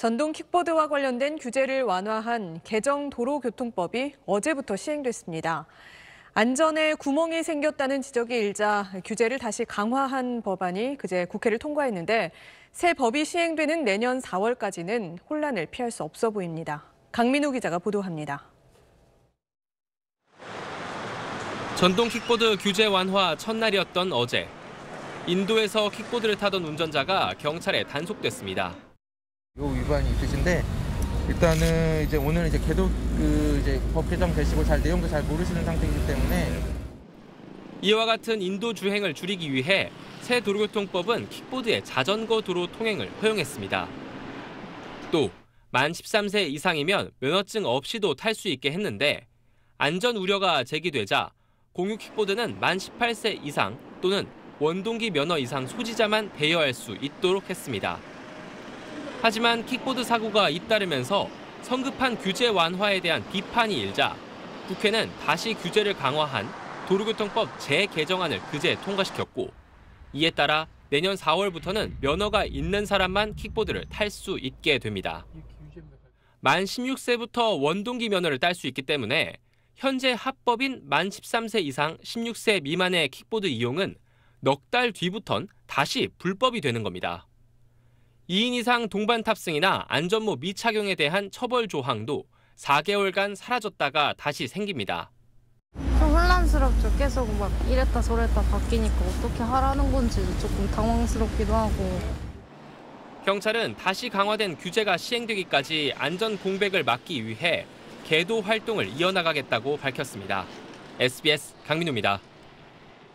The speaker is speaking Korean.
전동 킥보드와 관련된 규제를 완화한 개정 도로교통법이 어제부터 시행됐습니다. 안전에 구멍이 생겼다는 지적이 일자 규제를 다시 강화한 법안이 그제 국회를 통과했는데 새 법이 시행되는 내년 4월까지는 혼란을 피할 수 없어 보입니다. 강민우 기자가 보도합니다. 전동 킥보드 규제 완화 첫날이었던 어제 인도에서 킥보드를 타던 운전자가 경찰에 단속됐습니다. 요 위반이 있으신데 일단은 이제 오늘 이제 개도 그 이제 법 개정 되시고 잘 내용도 잘 모르시는 상태이기 때문에 이와 같은 인도 주행을 줄이기 위해 새 도로교통법은 킥보드의 자전거 도로 통행을 허용했습니다. 또 만 13세 이상이면 면허증 없이도 탈 수 있게 했는데 안전 우려가 제기되자 공유 킥보드는 만 18세 이상 또는 원동기 면허 이상 소지자만 대여할 수 있도록 했습니다. 하지만 킥보드 사고가 잇따르면서 성급한 규제 완화에 대한 비판이 일자 국회는 다시 규제를 강화한 도로교통법 재개정안을 그제 통과시켰고 이에 따라 내년 4월부터는 면허가 있는 사람만 킥보드를 탈 수 있게 됩니다. 만 16세부터 원동기 면허를 딸 수 있기 때문에 현재 합법인 만 13세 이상 16세 미만의 킥보드 이용은 넉 달 뒤부턴 다시 불법이 되는 겁니다. 2인 이상 동반 탑승이나 안전모 미착용에 대한 처벌 조항도 4개월간 사라졌다가 다시 생깁니다. 좀 혼란스럽죠. 계속 막 이랬다 저랬다 바뀌니까 어떻게 하라는 건지 조금 당황스럽기도 하고. 경찰은 다시 강화된 규제가 시행되기까지 안전 공백을 막기 위해 계도 활동을 이어나가겠다고 밝혔습니다. SBS 강민우입니다.